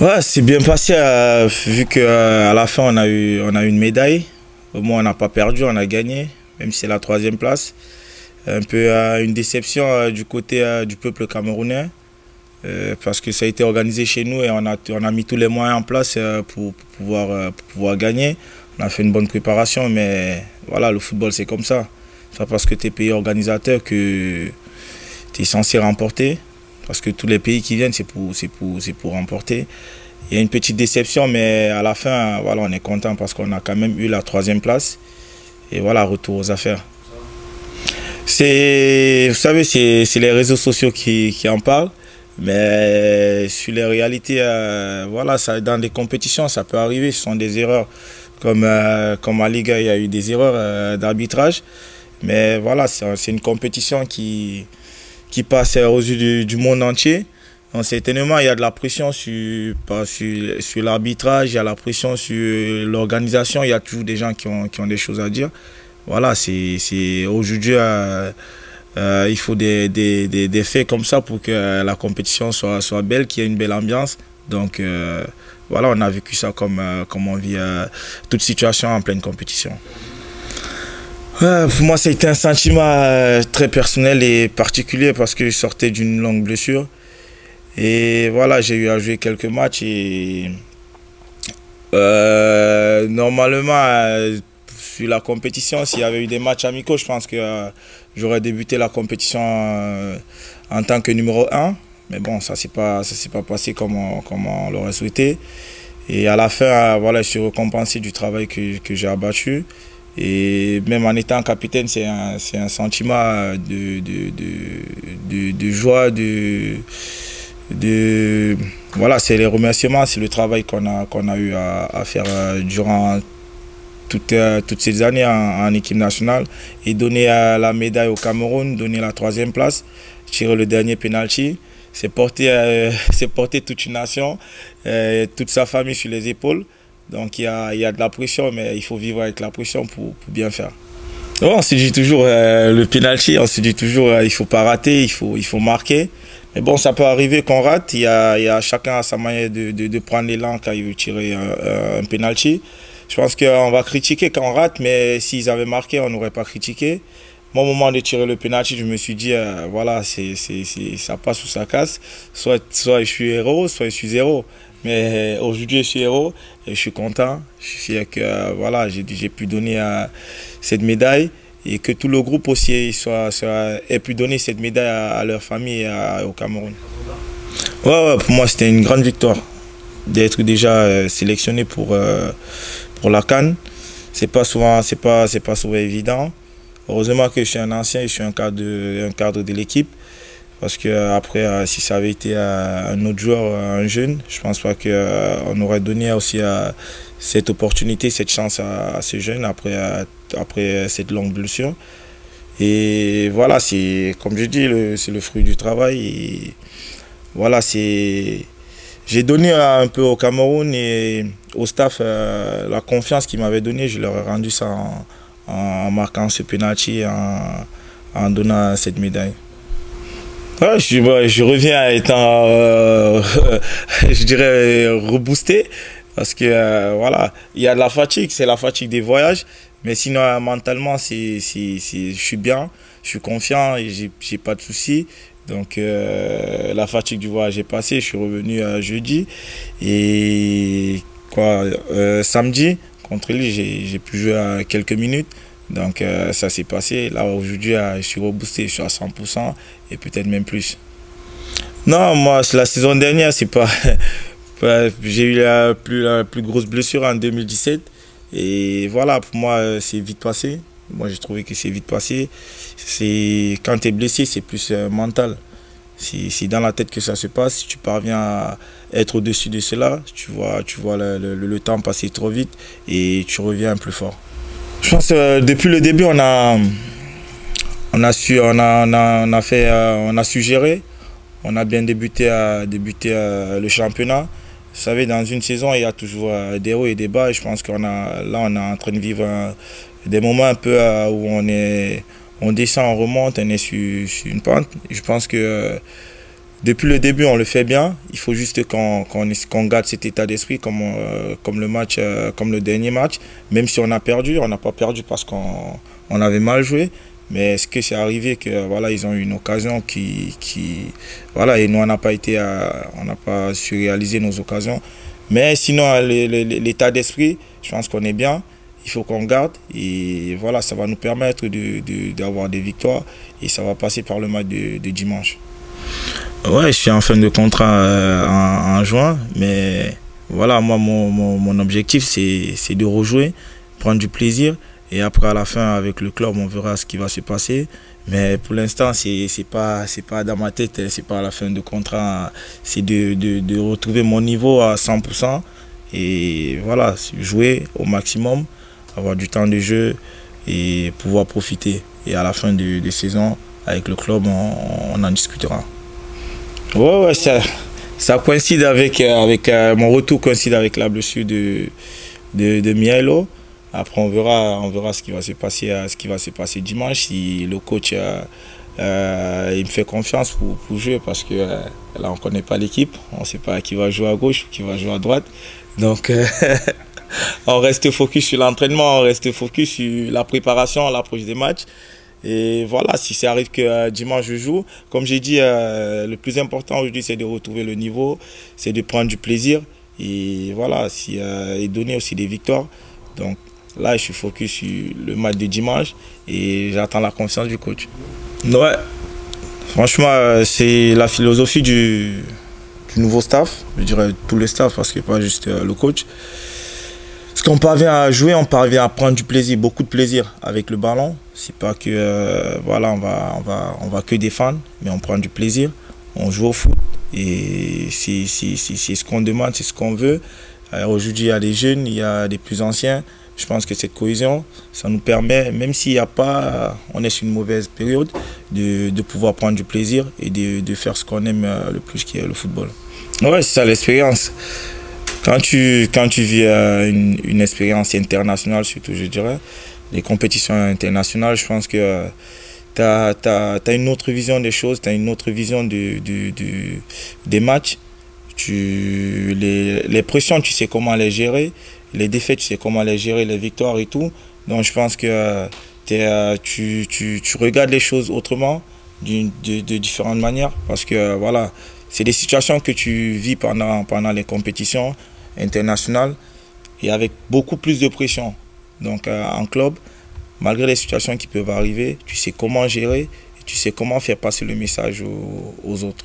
Ouais, c'est bien passé, euh, vu qu'à euh, la fin, on a, eu, on a eu une médaille. Au moins, on n'a pas perdu, on a gagné, même si c'est la troisième place. Un peu une déception du côté du peuple camerounais, parce que ça a été organisé chez nous et on a, on a mis tous les moyens en place pour, pouvoir, pour pouvoir gagner. On a fait une bonne préparation, mais voilà, le football, c'est comme ça. C'est parce que tu es pays organisateur que tu es censé remporter. Parce que tous les pays qui viennent, c'est pour, pour, pour remporter. Il y a une petite déception, mais à la fin, voilà, on est content parce qu'on a quand même eu la troisième place. Et voilà, retour aux affaires. C'est, vous savez, c'est les réseaux sociaux qui, qui, en parlent. Mais sur les réalités, euh, voilà, dans des compétitions, ça peut arriver. Ce sont des erreurs. Comme, euh, comme à Liga, il y a eu des erreurs euh, d'arbitrage. Mais voilà, c'est une compétition qui, qui passe aux yeux du, monde entier. Donc certainement, il y a de la pression sur, sur, sur l'arbitrage, il y a la pression sur l'organisation, il y a toujours des gens qui ont, qui ont des choses à dire. Voilà, c'est aujourd'hui, euh, euh, il faut des, des, des, faits comme ça pour que la compétition soit, soit belle, qu'il y ait une belle ambiance. Donc euh, voilà, on a vécu ça comme, comme on vit toute situation en pleine compétition pour moi, c'était un sentiment euh, très personnel et particulier parce que je sortais d'une longue blessure. Et voilà, j'ai eu à jouer quelques matchs et euh, normalement, euh, sur la compétition, s'il y avait eu des matchs amicaux, je pense que j'aurais débuté la compétition en tant que numéro 1. Mais bon, ça ne s'est pas, pas passé comme on, comme on l'aurait souhaité. Et à la fin, voilà, je suis récompensé du travail que j'ai abattu. Et même en étant capitaine, c'est un, sentiment de, joie, de, voilà, c'est les remerciements, c'est le travail qu'on a, eu à, faire euh, durant toutes, euh, toutes ces années en, équipe nationale et donner la médaille au Cameroun, donner la troisième place, tirer le dernier penalty. C'est euh, porter toute une nation, toute sa famille sur les épaules. Donc il y a, y a, de la pression, mais il faut vivre avec la pression pour, pour bien faire. on se dit toujours euh, le penalty, on se dit toujours euh, il faut pas rater, il faut, il faut marquer. Mais bon, ça peut arriver qu'on rate. Il y a, y a chacun à sa manière de, de, prendre l'élan quand il veut tirer un, un penalty. Je pense qu'on va critiquer quand on rate, mais s'ils avaient marqué, on n'aurait pas critiqué. Moi, au moment de tirer le penalty, je me suis dit, euh, voilà, c'est, ça passe ou ça casse. Soit, soit je suis héros, soit je suis zéro. Mais euh, aujourd'hui, je suis héros et je suis content. Je suis fier que euh, voilà, j'ai pu donner euh, cette médaille et que tout le groupe aussi soit, ait pu donner cette médaille à, leur famille et au Cameroun. Ouais, pour moi, c'était une grande victoire d'être déjà sélectionné pour, pour la Cannes. C'est pas pas, pas souvent évident. Heureusement que je suis un ancien, je suis un cadre un cadre de l'équipe. Parce que euh, après, euh, si ça avait été euh, un autre joueur, un jeune, je pense pas qu'on aurait donné aussi cette opportunité, cette chance à, ces jeunes après, après cette longue blessure. Et voilà, c'est comme je dis, c'est le fruit du travail. Voilà, c'est. J'ai donné un peu au Cameroun et au staff la confiance qu'ils m'avaient donnée. Je leur ai rendu ça en, marquant ce penalty, en, en donnant cette médaille je, reviens étant, euh, je dirais, reboosté. Parce que, euh, voilà, il y a de la fatigue, c'est la fatigue des voyages. Mais sinon, euh, mentalement, je suis bien, je suis confiant et j'ai pas de soucis. Donc, la fatigue du voyage est passée, je suis revenu jeudi. Et quoi, samedi, contre lui, j'ai pu jouer quelques minutes. Donc euh, ça s'est passé. Là aujourd'hui, euh, je suis reboosté, je suis à 100% et peut-être même plus. Non, moi, la saison dernière, c'est. J'ai eu la plus, grosse blessure en 2017. Et voilà, pour moi, euh, c'est vite passé. Moi, j'ai trouvé que c'est vite passé. Quand tu es blessé, c'est plus mental. C'est dans la tête que ça se passe. Si tu parviens à être au-dessus de cela, tu vois, tu vois le, le temps passer trop vite et tu reviens plus fort. Je pense que euh, depuis le début, on a, on a, su, on a, on a, fait, euh, on a su gérer. On a bien débuté, à, euh, le championnat. Vous savez, dans une saison, il y a toujours des hauts et des bas. Et je pense qu'on a, là, on est en train de vivre des moments un peu où on, est, on descend, on remonte, on est sur, une pente. je pense que depuis le début, on le fait bien. Il faut juste qu'on garde cet état d'esprit comme, euh, comme, le euh, comme le dernier match. Même si on a perdu, on n'a pas perdu parce qu'on on avait mal joué. Mais est-ce que c'est arrivé que voilà ils ont eu une occasion qui, qui voilà et nous on n'a pas pas su réaliser nos occasions. Mais sinon l'état d'esprit, je pense qu'on est bien. Il faut qu'on garde et voilà ça va nous permettre d'avoir de, des victoires et ça va passer par le match de dimanche. Ouais, je suis en fin de contrat euh, en, juin, mais voilà, moi, mon, objectif, c'est de rejouer, prendre du plaisir. Et après, à la fin, avec le club, on verra ce qui va se passer. Mais pour l'instant, ce n'est pas, dans ma tête, hein, c'est pas à la fin de contrat. C'est de, retrouver mon niveau à 100%. Et voilà, jouer au maximum, avoir du temps de jeu et pouvoir profiter. Et à la fin de, saison, avec le club, on en discutera. Ouais, ça, ça coïncide avec, euh, avec euh, mon retour coïncide avec la blessure de, de. Après, on verra, on verra ce qui va se passer, euh, ce passer dimanche. Si le coach il me fait confiance pour, pour jouer parce que là, on ne connaît pas l'équipe. On ne sait pas qui va jouer à gauche ou qui va jouer à droite. Donc, on reste focus sur l'entraînement, on reste focus sur la préparation, l'approche des matchs. Et voilà, si ça arrive que euh, dimanche je joue, comme j'ai dit, euh, le plus important aujourd'hui c'est de retrouver le niveau, c'est de prendre du plaisir et voilà, si, euh, et donner aussi des victoires. Donc là, je suis focus sur le match de dimanche et j'attends la confiance du coach. Ouais, franchement, c'est la philosophie du, nouveau staff, je dirais tout le staff parce que pas juste le coach. Qu'on parvient à jouer, on parvient à prendre du plaisir, beaucoup de plaisir avec le ballon. C'est pas que euh, voilà, on va, on va, on va que défendre, mais on prend du plaisir. On joue au foot et c'est ce qu'on demande, c'est ce qu'on veut. Aujourd'hui, il y a des jeunes, il y a des plus anciens. Je pense que cette cohésion, ça nous permet, même s'il n'y a pas, on est sur une mauvaise période, de, pouvoir prendre du plaisir et de, de faire ce qu'on aime euh, le plus, qui est le football. Ouais, c'est ça l'expérience. Quand tu, quand tu vis euh, une, expérience internationale, surtout, je dirais, les compétitions internationales, je pense que tu as, une autre vision des choses, tu as une autre vision des matchs. Tu, les, les pressions, tu sais comment les gérer. Les défaites, tu sais comment les gérer, les victoires et tout. Donc je pense que es, tu, tu, tu, regardes les choses autrement, de, de, différentes manières. Parce que voilà, c'est des situations que tu vis pendant, pendant les compétitions international et avec beaucoup plus de pression. Donc euh, en club, malgré les situations qui peuvent arriver, tu sais comment gérer et tu sais comment faire passer le message aux, aux autres.